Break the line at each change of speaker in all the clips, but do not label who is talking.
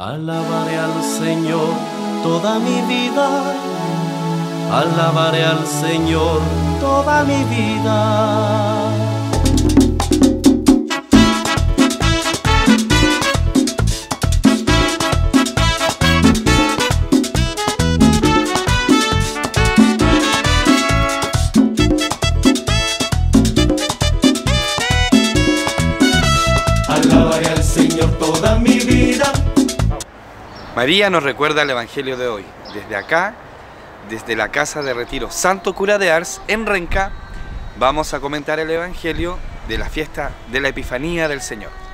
Alabaré al Señor toda mi vida, alabaré al Señor toda mi vida.
María nos recuerda el Evangelio de hoy. Desde acá, desde la Casa de Retiro Santo Cura de Ars, en Renca, vamos a comentar el Evangelio de la fiesta de la Epifanía del Señor.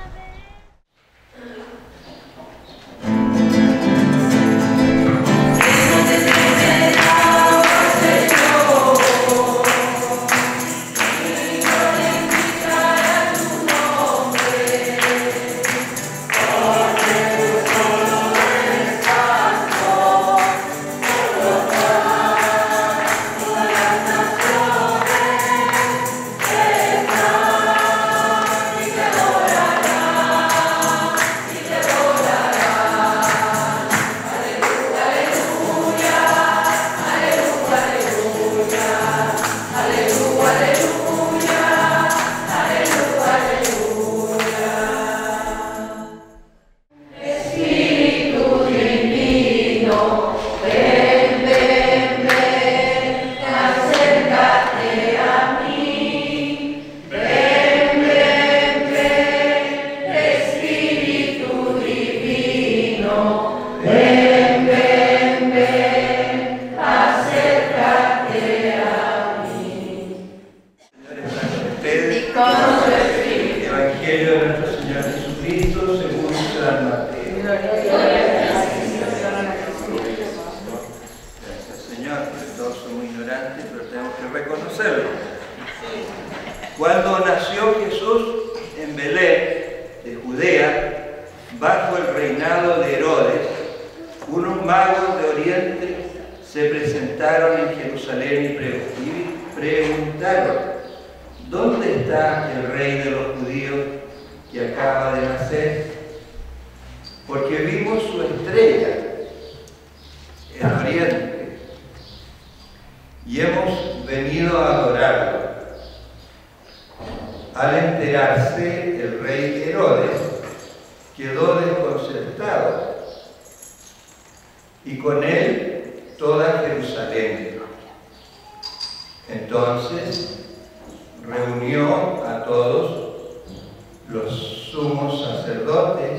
Entonces reunió a todos los sumos sacerdotes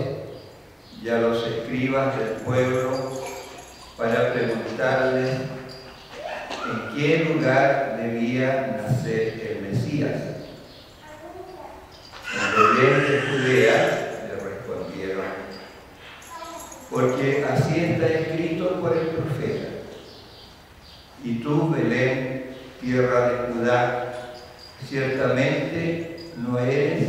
y a los escribas del pueblo para preguntarles en qué lugar debía nacer el Mesías. En Belén de Judea le respondieron, porque así está escrito por el profeta. Y tú, Belén, tierra de Judá, ciertamente no eres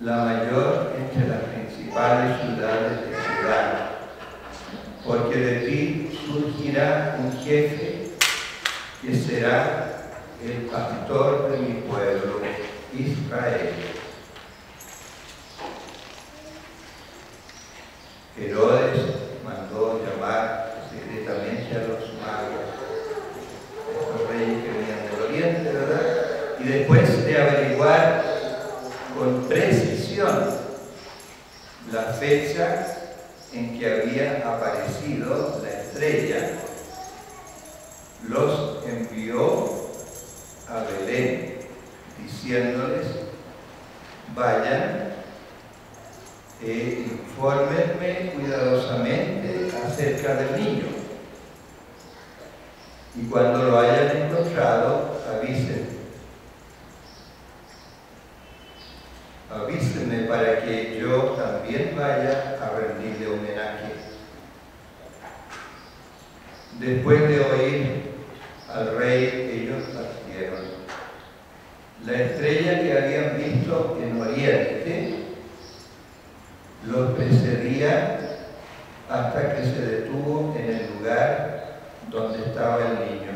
la mayor entre las principales ciudades de Judá, porque de ti surgirá un jefe que será el pastor de mi pueblo, Israel. Herodes mandó llamar secretamente a los magos, estos reyes que venían del oriente, ¿verdad? Y después de averiguar con precisión la fecha en que había aparecido la estrella, los envió a Belén, diciéndoles, vayan e infórmenme cuidadosamente acerca del niño. Y cuando lo hayan encontrado, avisen. Avísenme para que yo también vaya a rendirle homenaje. Después de oír al rey, ellos partieron. La estrella que habían visto en Oriente los precedía hasta que se detuvo en el lugar donde estaba el niño.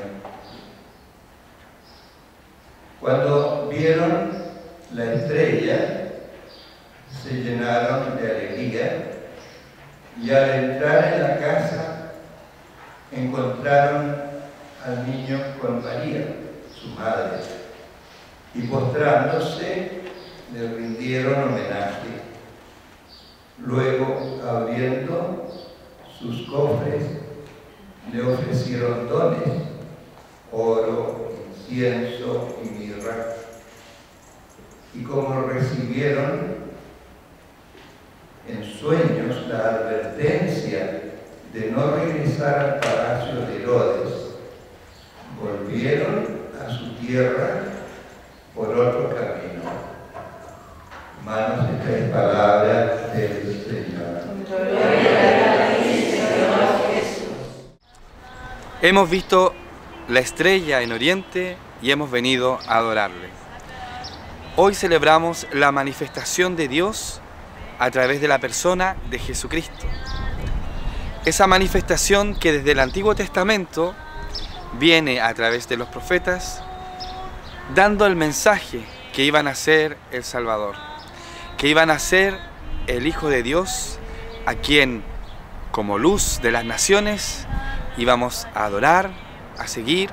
Cuando vieron la estrella, se llenaron de alegría y al entrar en la casa encontraron al niño con María, su madre, y postrándose le rindieron homenaje. Luego, abriendo sus cofres, le ofrecieron dones, oro, incienso y mirra. Y como recibieron en sueños la advertencia de no regresar al palacio de Herodes, volvieron a su tierra por otro camino. Manos esta palabra del Señor.
Hemos visto la estrella en Oriente y hemos venido a adorarle. Hoy celebramos la manifestación de Dios a través de la persona de Jesucristo. Esa manifestación que desde el Antiguo Testamento viene a través de los profetas dando el mensaje que iban a ser el Salvador, que iban a ser el Hijo de Dios a quien como luz de las naciones íbamos a adorar, a seguir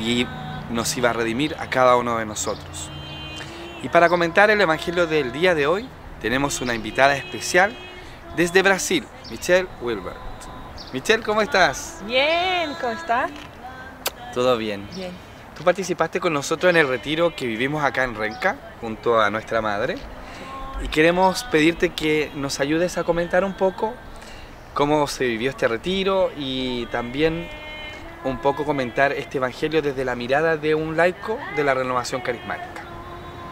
y nos iba a redimir a cada uno de nosotros. Y para comentar el Evangelio del día de hoy, tenemos una invitada especial desde Brasil, Michelle Wilbert. Michelle, ¿cómo estás?
Bien, ¿cómo estás?
Todo bien.
Bien.
Tú participaste con nosotros en el retiro que vivimos acá en Renca, junto a nuestra madre, y queremos pedirte que nos ayudes a comentar un poco cómo se vivió este retiro y también un poco comentar este evangelio desde la mirada de un laico de la renovación carismática.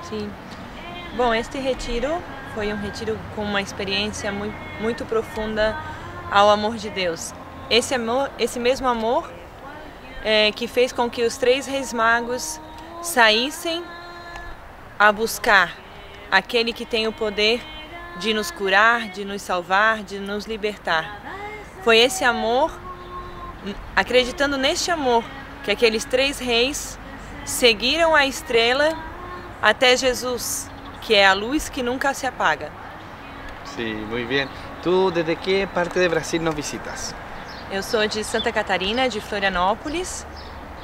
Sim. Bom, este retiro foi um retiro com uma experiência muito, muito profunda ao amor de Deus. Esse amor, esse mesmo amor é, que fez com que os três reis magos saíssem a buscar aquele que tem o poder de nos curar, de nos salvar, de nos libertar. Foi esse amor, acreditando neste amor, que aqueles três reis seguiram a estrela até Jesus, que é a luz que nunca se apaga.
Sí, muy bien. ¿Tú desde qué parte de Brasil nos visitas?
Eu sou de Santa Catarina, de Florianópolis,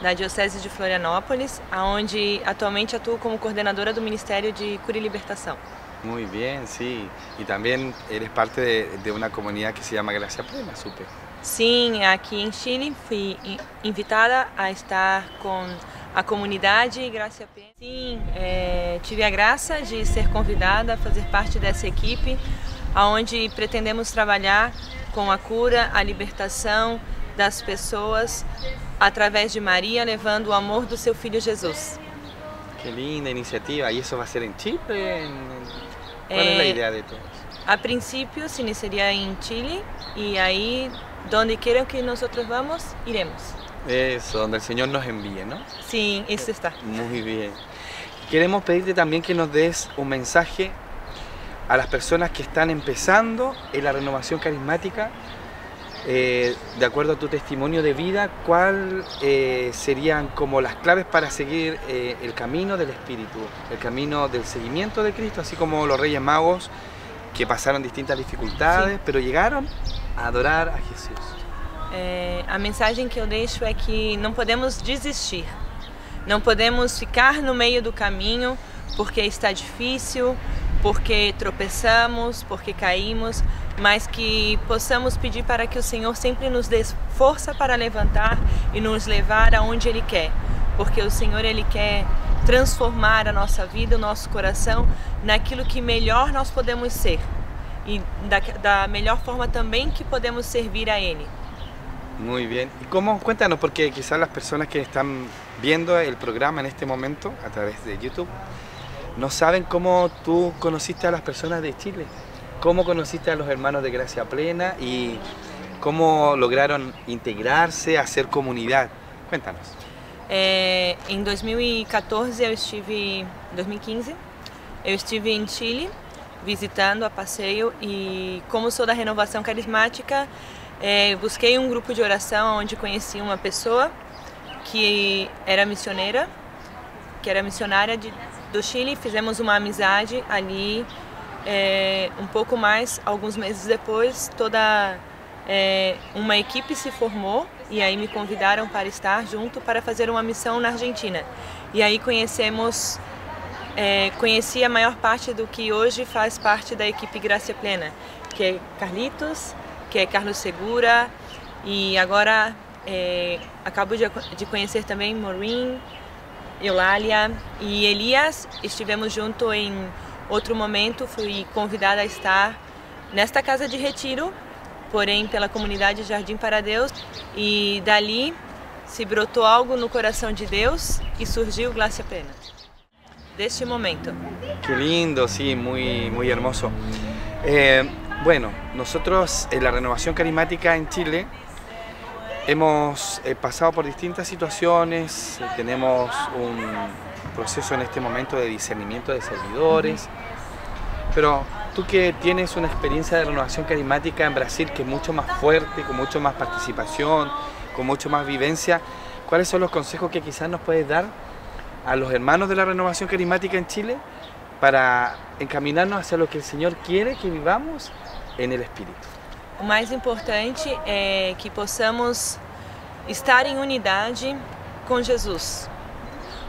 da Diocese de Florianópolis, aonde atualmente atuo como coordenadora do Ministério de Cura e Libertação.
Muy bien, sí. Y también eres parte de, de una comunidad que se llama Gracia Plena, supe.
Sim, aqui em Chile fui in- invitada a estar com a comunidade Graça Plena. Sim, é, tive a graça de ser convidada a fazer parte dessa equipe, aonde pretendemos trabalhar com a cura, a libertação das pessoas através de Maria, levando o amor do seu filho Jesus.
Qué linda iniciativa. ¿Y eso va a ser en Chile? ¿Cuál es la
Eh,
idea de todo?
A princípio se iniciaria em Chile e aí, donde queiram que nós vamos, iremos.
Eso, donde el Señor nos envíe, ¿no?
Sim, isso está.
Muy bien. Queremos pedirte también que nos des un mensaje a las personas que están empezando en la renovación carismática. eh, de acuerdo a tu testimonio de vida, ¿cuáles serían como las claves para seguir eh, el camino del Espíritu, el camino del seguimiento de Cristo, así como los Reyes Magos que pasaron distintas dificultades, pero llegaron a adorar a Jesús?
É, a mensagem que eu deixo é que não podemos desistir, não podemos ficar no meio do caminho porque está difícil, porque tropeçamos, porque caímos, mas que possamos pedir para que o Senhor sempre nos dê força para levantar e nos levar aonde Ele quer, porque o Senhor Ele quer transformar a nossa vida, o nosso coração naquilo que melhor nós podemos ser. E da, da melhor forma também que podemos servir a Ele.
Muy bien. ¿Y cómo? Cuéntanos, porque quizás las personas que están viendo el programa en este momento a través de YouTube no saben cómo tú conociste a las personas de Chile, cómo conociste a los hermanos de Gracia Plena y cómo lograron integrarse, hacer comunidad. Cuéntanos.
É, em 2014 eu estive, 2015, eu estive em Chile visitando a passeio e como sou da renovação carismática, é, busquei um grupo de oração onde conheci uma pessoa que era missioneira, que era missionária de, do Chile, fizemos uma amizade ali é, um pouco mais, alguns meses depois, toda é, uma equipe se formou e aí me convidaram para estar junto para fazer uma missão na Argentina. E aí conhecemos, é, conheci a maior parte do que hoje faz parte da equipe Graça Plena, que é Carlitos, que é Carlos Segura e agora é, acabo de, de conhecer também Maureen, Eulália e Elias. Estivemos junto em outro momento, fui convidada a estar nesta casa de retiro, porém pela comunidade Jardim para Deus, e dali se brotou algo no coração de Deus e surgiu Gracia Plena. Deste momento.
Qué lindo, sí, muy, muy hermoso. Eh, bueno, nosotros en la renovación carismática en Chile hemos eh, pasado por distintas situaciones, eh, tenemos un proceso en este momento de discernimiento de servidores, pero tú que tienes una experiencia de renovación carismática en Brasil que es mucho más fuerte, con mucho más participación, con mucho más vivencia, ¿cuáles son los consejos que quizás nos puedes dar a los hermanos de la renovación carismática en Chile para encaminarnos hacia lo que el Señor quiere que vivamos el Espíritu?
O mais importante é que possamos estar em unidade com Jesus.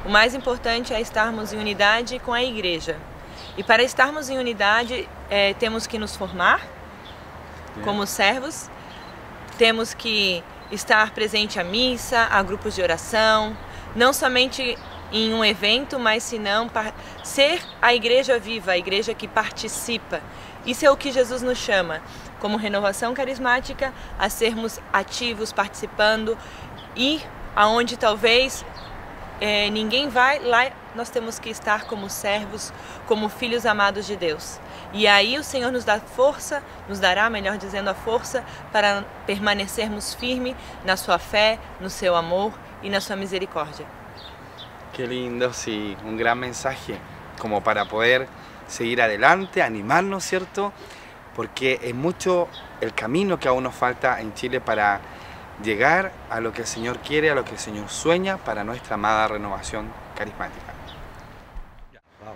O mais importante é estarmos em unidade com a igreja. E para estarmos em unidade, é, temos que nos formar como servos, temos que estar presente à missa, a grupos de oração, não somente em um evento, mas senão ser a igreja viva, a igreja que participa. Isso é o que Jesus nos chama, como renovação carismática, a sermos ativos, participando e aonde talvez é, ninguém vai, lá nós temos que estar como servos, como filhos amados de Deus. E aí o Senhor nos dá força, nos dará, melhor dizendo, a força para permanecermos firmes na sua fé, no seu amor e na sua misericórdia.
Qué lindo, sí, un gran mensaje como para poder seguir adelante, animarnos, ¿cierto? Porque es mucho el camino que aún nos falta en Chile para llegar a lo que el Señor quiere, a lo que el Señor sueña para nuestra amada renovación carismática.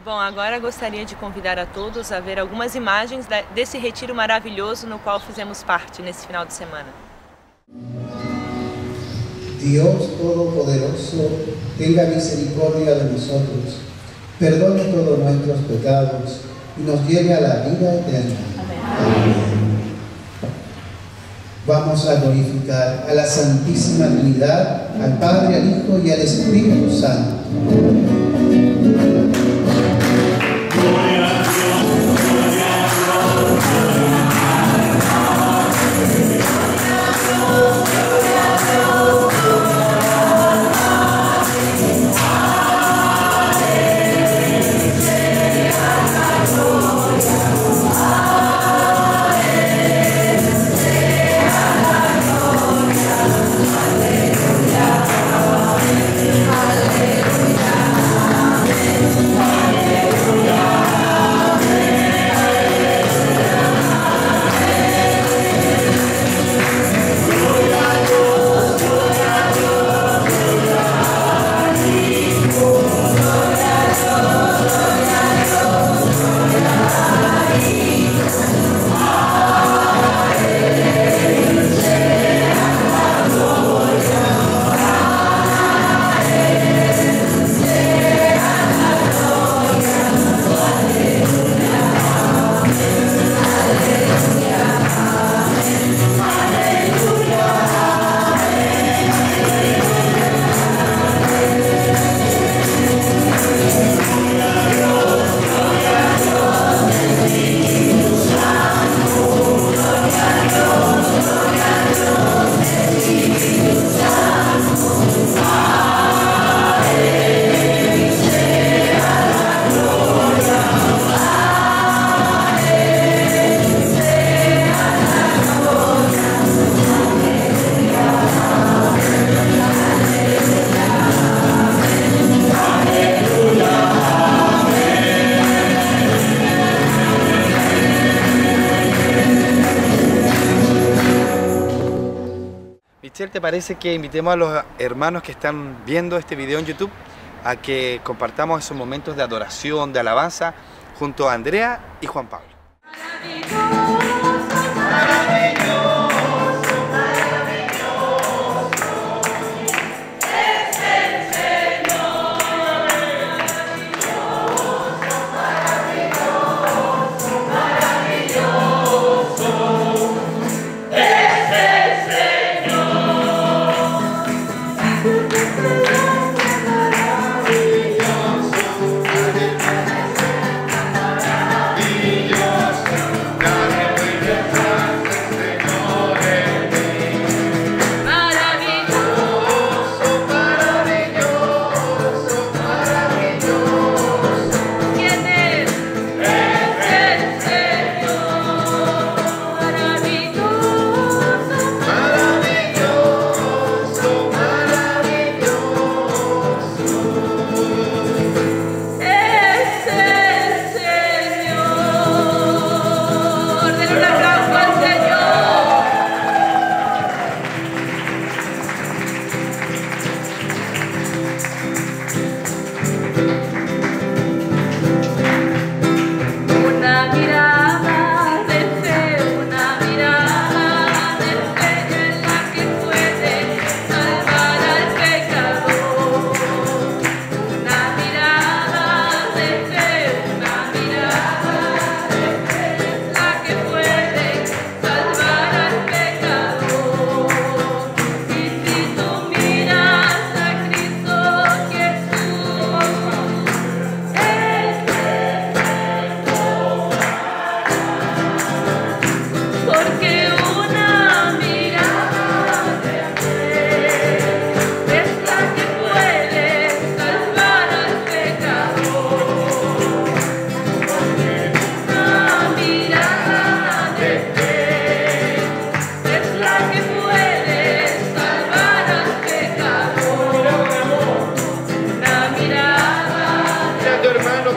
Bom, agora gostaria de convidar a todos a ver algumas imagens desse retiro maravilhoso no qual fizemos parte nesse final de semana.
Dios Todopoderoso, tenga misericordia de nosotros, perdone todos nuestros pecados y nos lleve a la vida eterna. Amén. Vamos a glorificar a la Santísima Trinidad, al Padre, al Hijo y al Espíritu Santo.
Parece que invitemos a los hermanos que están viendo este video en YouTube a que compartamos esos momentos de adoración, de alabanza,
junto a Andrea y Juan Pablo.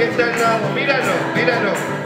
Que
está al lado, míralo, míralo.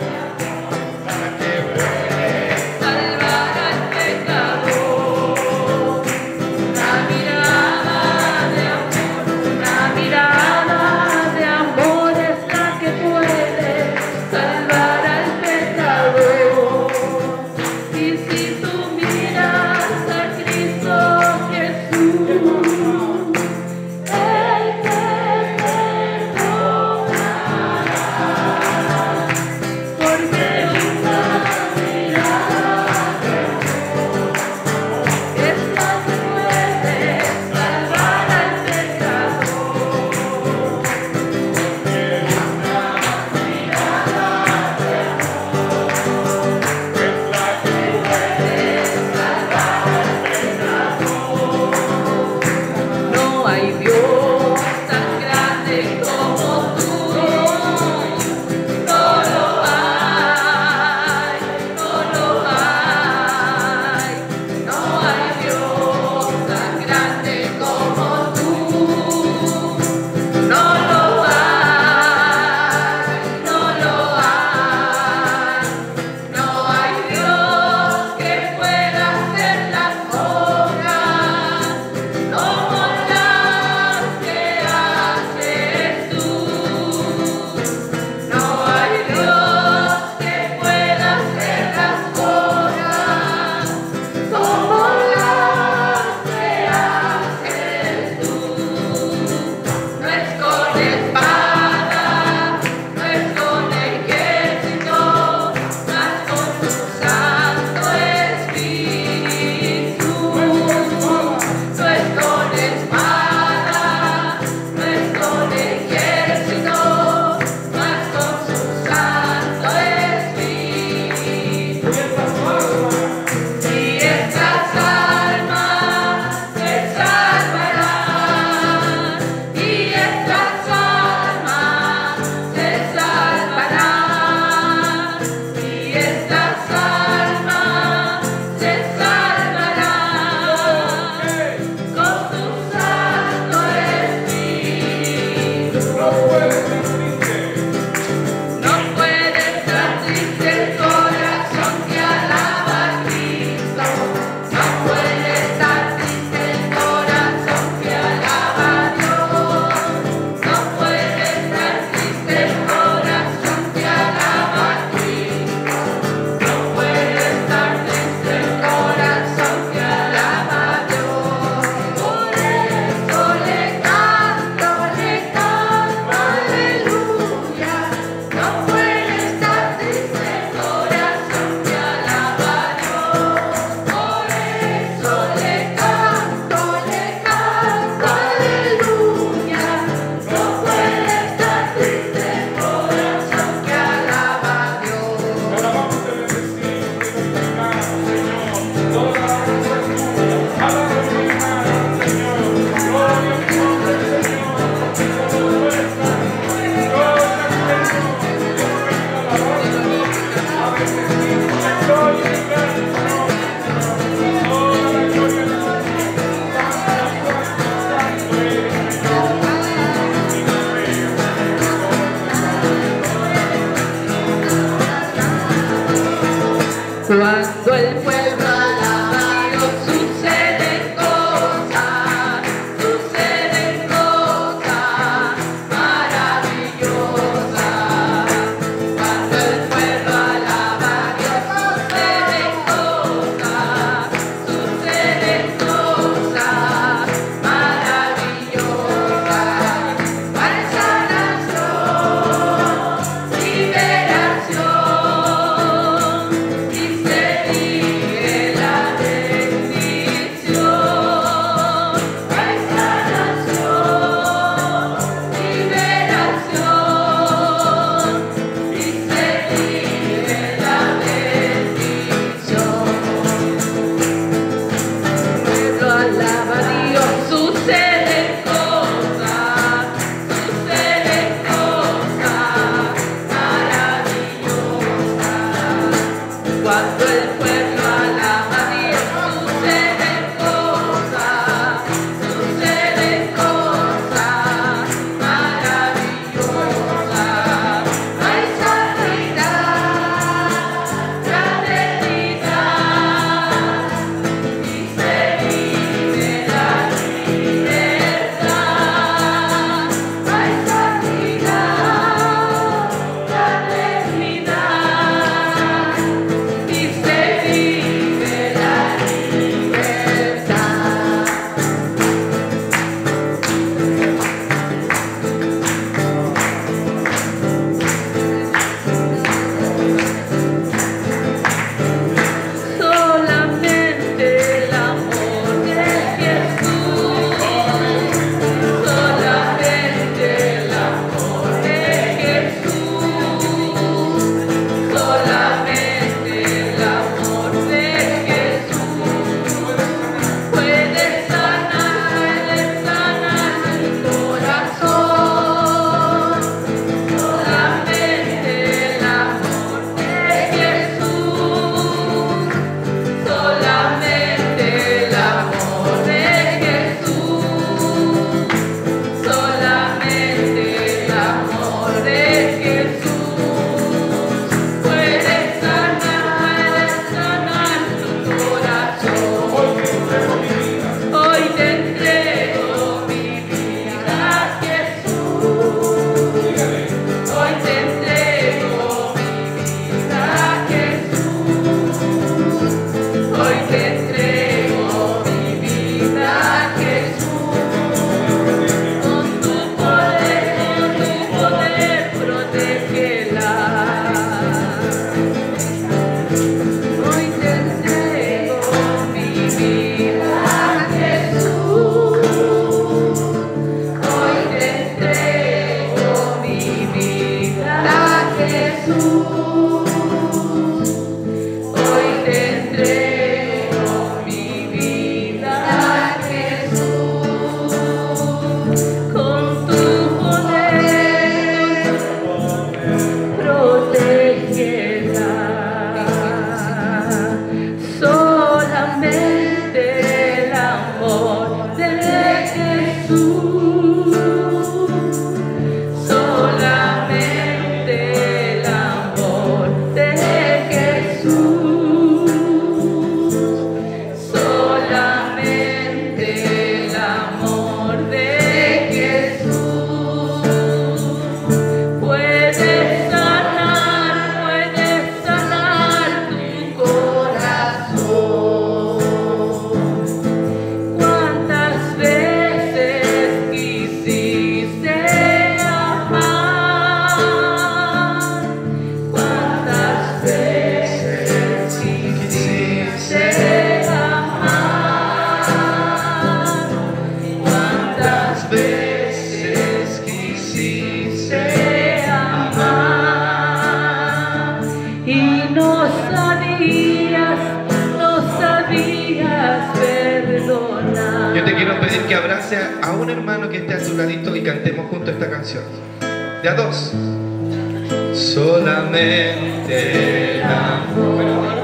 solamente el amor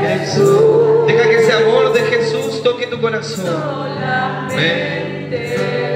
de Jesús.
Deja que ese amor de Jesús toque tu corazón. Solamente.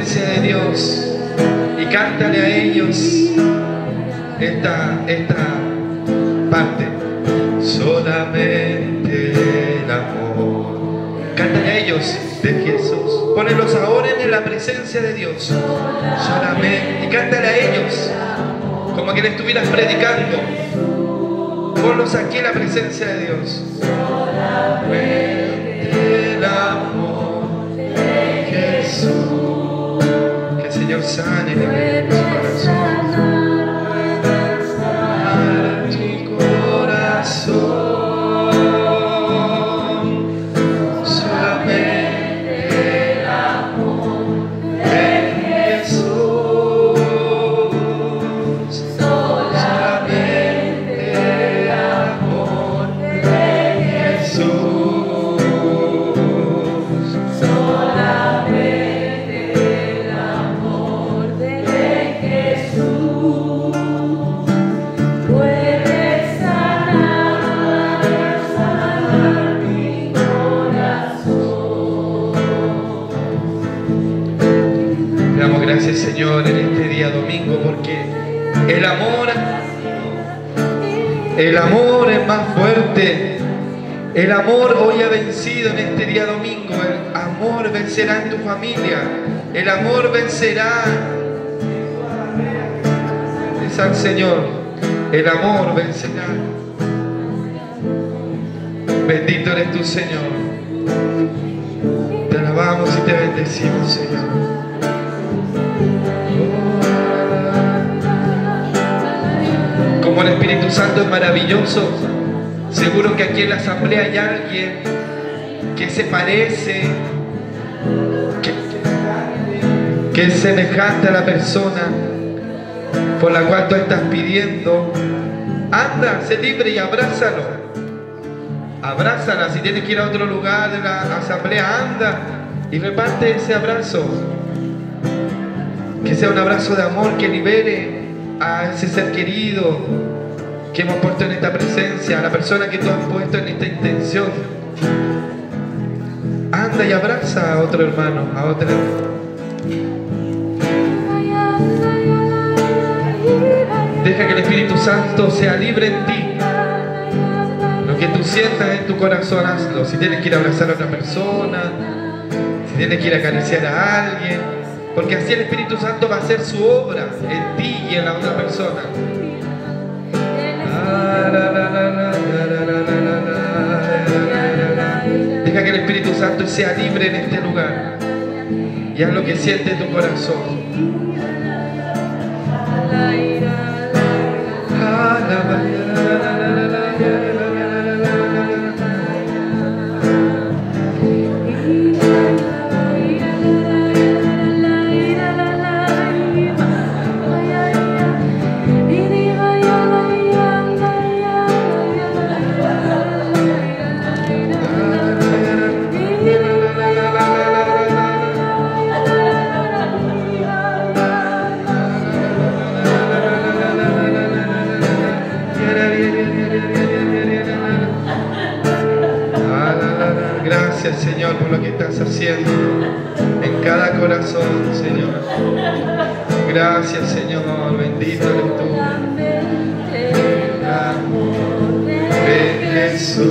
Presencia de Dios y cántale a ellos esta, esta parte. Solamente el amor. Cántale a ellos de Jesús. Pónelos ahora en la presencia de Dios. Solamente. Y cántale a ellos. Como que le estuvieras predicando. Ponlos aquí en la presencia de Dios. Solamente el amor sunny. Señor en este día domingo porque el amor, el amor es más fuerte. El amor hoy ha vencido en este día domingo. El amor vencerá en tu familia. El amor vencerá. Es Señor. El amor vencerá. Bendito eres tú, Señor. Te alabamos y te bendecimos, Señor. Como el Espíritu Santo es maravilloso, seguro que aquí en la asamblea hay alguien que se parece, que, que es semejante a la persona por la cual tú estás pidiendo. Anda, sé libre y abrázalo. Abrázala, si tienes que ir a otro lugar de la asamblea, anda y reparte ese abrazo. Que sea un abrazo de amor que libere a ese ser querido que hemos puesto en esta presencia, a la persona que tú has puesto en esta intención. Anda y abraza a otro hermano, a otra Deja que el Espíritu Santo sea libre en ti. Lo que tú sientas en tu corazón, hazlo. Si tienes que ir a abrazar a otra persona, si tienes que ir a acariciar a alguien, porque así el Espíritu Santo va a hacer su obra en ti y en la otra persona. Deja que el Espíritu Santo sea libre en este lugar y haz lo que siente tu corazón. enciéndelo en cada corazón, Señor. Gracias, Señor, bendito eres tú. El amor de Jesús.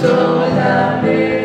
Solamente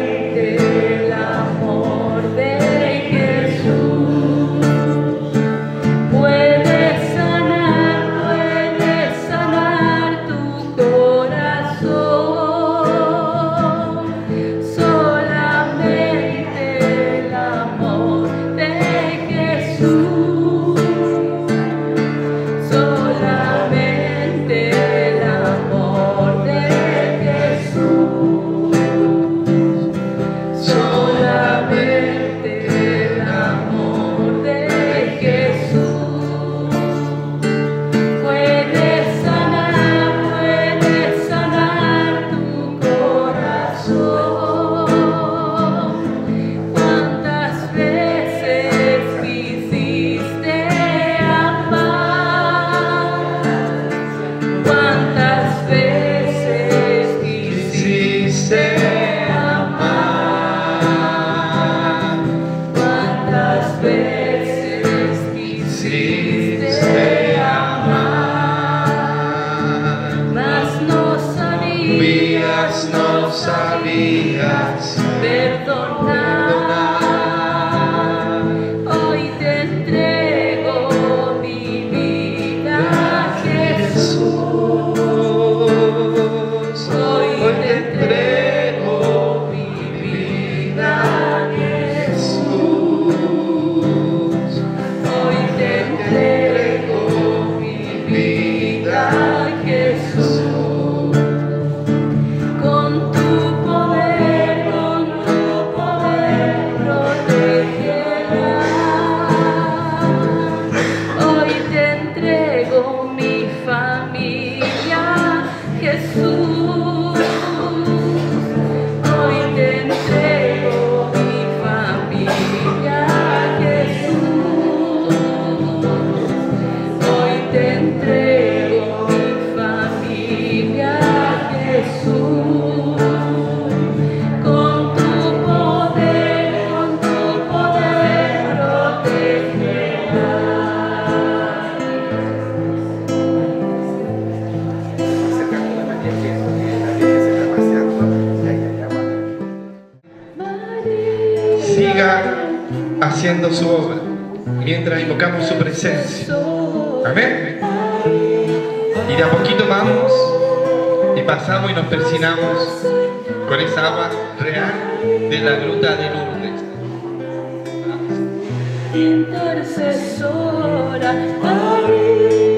intercesora María,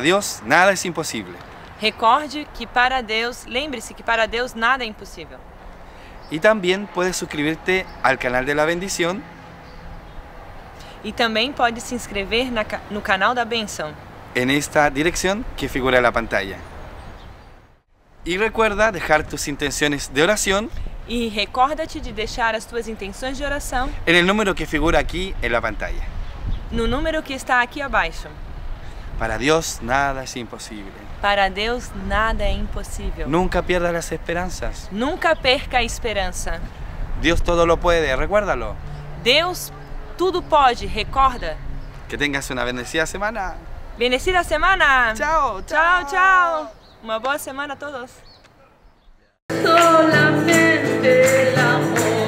para Dios nada es imposible.
Recorde que para Deus, lembre-se que para Deus nada é impossível.
Y también puedes suscribirte al canal de la bendición
E também pode se inscrever na no canal da benção,
en esta dirección que figura en la pantalla. Y recuerda dejar tus intenciones de oración
E recorda-te de deixar as tuas intenções de oração
en el número que figura aquí en la pantalla.
no número que está aqui abaixo.
Para Dios nada es imposible.
Para Deus nada é impossível.
Nunca pierdas las esperanzas.
Nunca perca a esperança.
Dios todo lo puede, recuérdalo.
Deus tudo pode, recorda.
Que tengas una bendecida semana.
Bendecida semana!
Chao,
Tchau, tchau! Uma boa semana a todos!
Solamente el amor